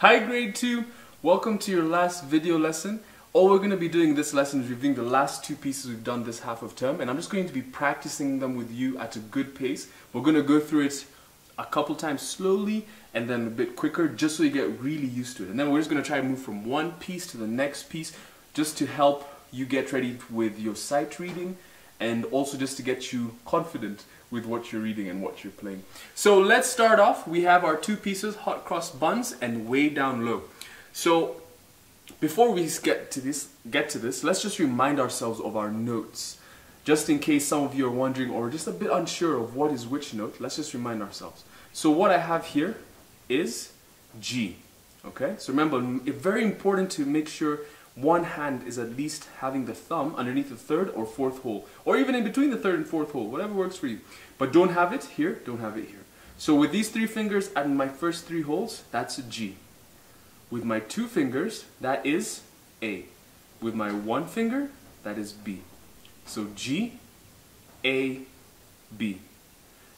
Hi grade 2, welcome to your last video lesson. All we're going to be doing this lesson is reviewing the last two pieces we've done this half of term and I'm just going to be practicing them with you at a good pace. We're going to go through it a couple times slowly and then a bit quicker just so you get really used to it. And then we're just going to try to move from one piece to the next piece just to help you get ready with your sight reading and also just to get you confident with what you're reading and what you're playing. So let's start off. We have our two pieces, hot cross buns and way down low. So before we get to this, get to this, let's just remind ourselves of our notes. Just in case some of you are wondering or just a bit unsure of what is which note, let's just remind ourselves. So what I have here is G. Okay, so remember, it's very important to make sure one hand is at least having the thumb underneath the third or fourth hole, or even in between the third and fourth hole, whatever works for you. But don't have it here, don't have it here. So with these three fingers at my first three holes, that's a G. With my two fingers, that is A. With my one finger, that is B. So G, A, B.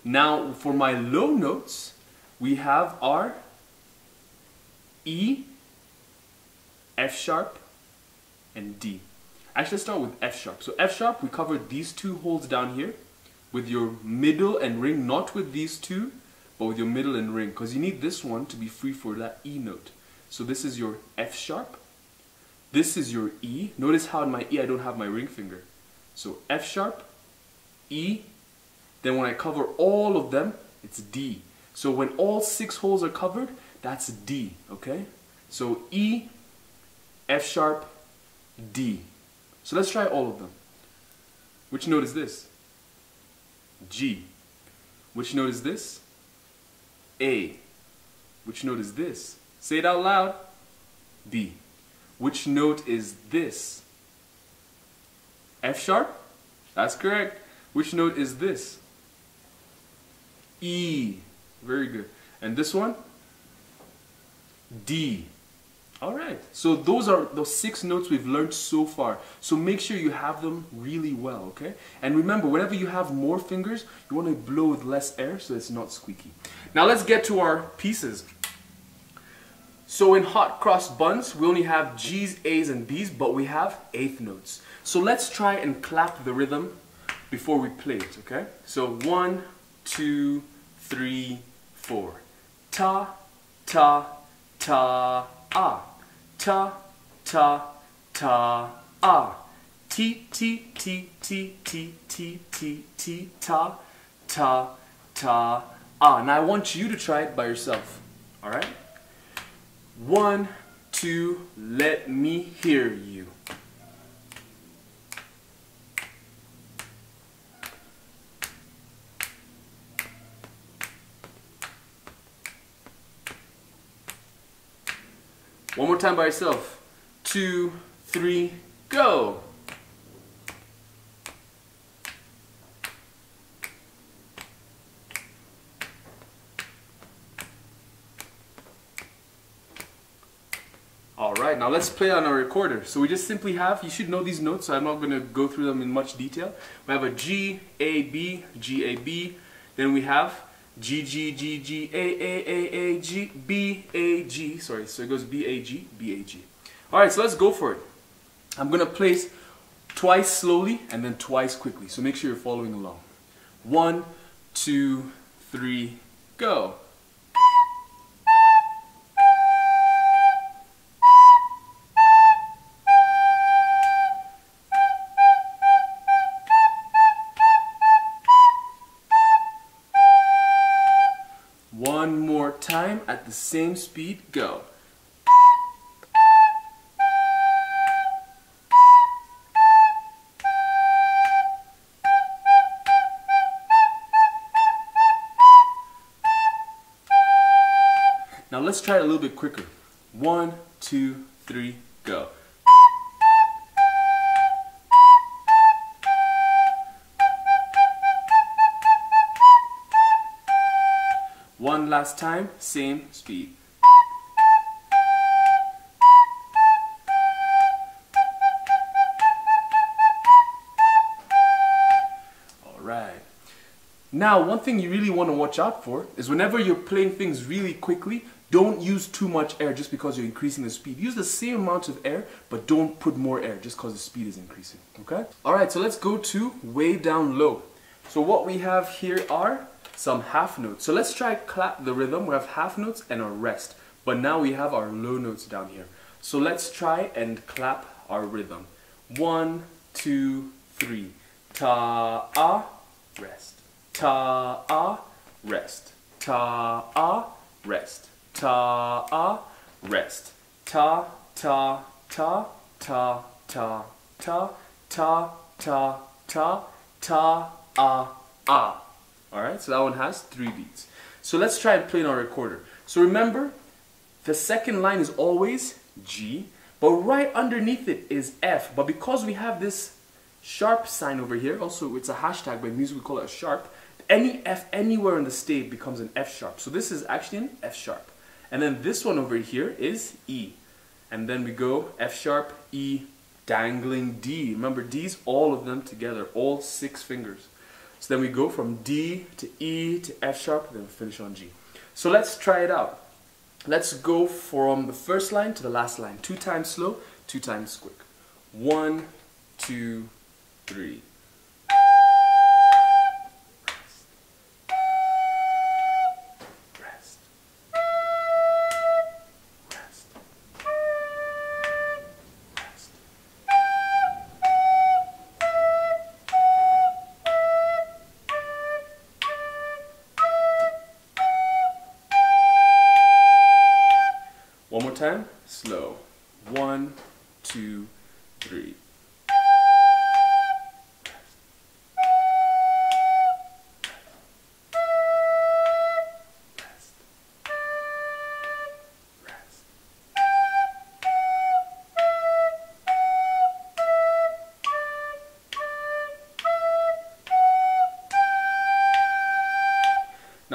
Now for my low notes, we have our E, F sharp, and D. Actually, let's start with F sharp. So F sharp, we covered these two holes down here with your middle and ring, not with these two, but with your middle and ring, because you need this one to be free for that E note. So this is your F sharp. This is your E. Notice how in my E I don't have my ring finger. So F sharp, E, then when I cover all of them, it's D. So when all six holes are covered, that's D, okay? So E, F sharp, D. So let's try all of them. Which note is this? G. Which note is this? A. Which note is this? Say it out loud. B. Which note is this? F sharp? That's correct. Which note is this? E. Very good. And this one? D. All right. So those are the six notes we've learned so far. So make sure you have them really well, okay? And remember, whenever you have more fingers, you want to blow with less air so it's not squeaky. Now let's get to our pieces. So in hot cross buns, we only have G's, A's, and B's, but we have eighth notes. So let's try and clap the rhythm before we play it, okay? So one, two, three, four. Ta, ta, ta, ah ta ta ta ah t t t t t t t t ta ta ta ah now I want you to try it by yourself all right one two let me hear you One more time by yourself. Two, three, go. All right, now let's play on our recorder. So we just simply have, you should know these notes, so I'm not going to go through them in much detail. We have a G, A, B, G, A, B. Then we have G G G G A A A A G B A G. Sorry, so it goes B A G B A G. All right, so let's go for it. I'm gonna place twice slowly and then twice quickly. So make sure you're following along. One, two, three, go. One more time at the same speed, go. Now let's try it a little bit quicker. One, two, three, go. One last time, same speed. All right. Now, one thing you really want to watch out for is whenever you're playing things really quickly, Don't use too much air just because you're increasing the speed. Use the same amount of air, but don't put more air just because the speed is increasing, okay? All right, so let's go to way down low. So what we have here are some half notes. So let's try clap the rhythm. We have half notes and a rest, but now we have our low notes down here. So let's try and clap our rhythm. One, two, three. Ta-ah, rest. Ta-ah, rest. Ta-ah, rest ta ah rest ta ta ta ta ta ta ta ta ta ta ah ah all right so that one has three beats so let's try and play in our recorder so remember the second line is always G but right underneath it is F but because we have this sharp sign over here also it's a hashtag but in music we call it a sharp any F anywhere in the stave becomes an F sharp so this is actually an F sharp and then this one over here is E. And then we go F sharp, E, dangling D. Remember, D's all of them together, all six fingers. So then we go from D to E to F sharp, then we finish on G. So let's try it out. Let's go from the first line to the last line. Two times slow, two times quick. One, two, three.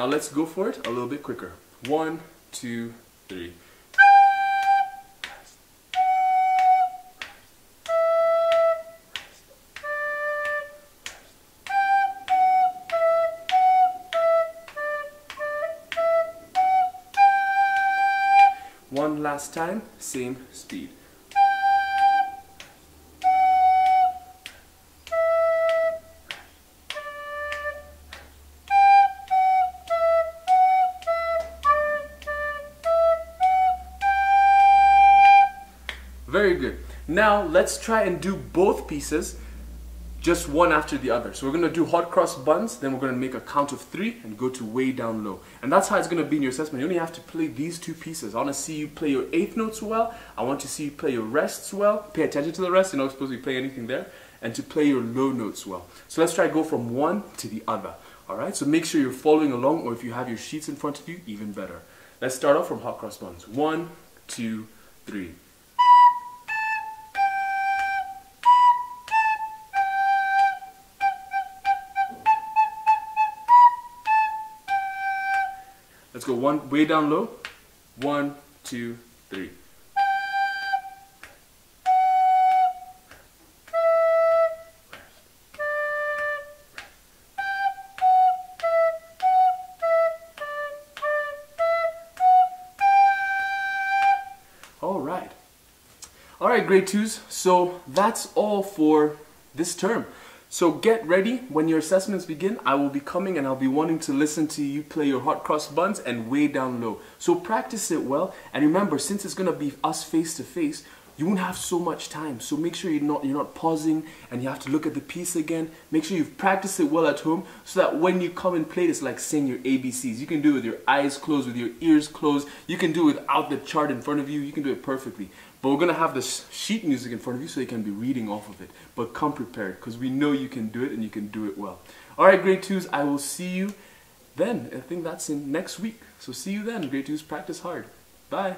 Now let's go for it a little bit quicker. One, two, three. One last time, same speed. Very good. Now let's try and do both pieces just one after the other. So we're gonna do hot cross buns, then we're gonna make a count of three and go to way down low. And that's how it's gonna be in your assessment. You only have to play these two pieces. I wanna see you play your eighth notes well. I want to see you play your rests well. Pay attention to the rest. You're not supposed to be playing anything there. And to play your low notes well. So let's try to go from one to the other. All right, so make sure you're following along or if you have your sheets in front of you, even better. Let's start off from hot cross buns. One, two, three. Let's go one way down low. One, two, three. All right. All right, grade twos. So that's all for this term. So get ready when your assessments begin. I will be coming and I'll be wanting to listen to you play your hot cross buns and way down low. So practice it well. And remember, since it's gonna be us face to face, you won't have so much time. So make sure you're not you're not pausing and you have to look at the piece again. Make sure you've practiced it well at home so that when you come and play it's like saying your ABCs. You can do it with your eyes closed, with your ears closed. You can do it without the chart in front of you. You can do it perfectly. But we're gonna have this sheet music in front of you so you can be reading off of it. But come prepared because we know you can do it and you can do it well. All right, grade twos, I will see you then. I think that's in next week. So see you then, grade twos. Practice hard. Bye.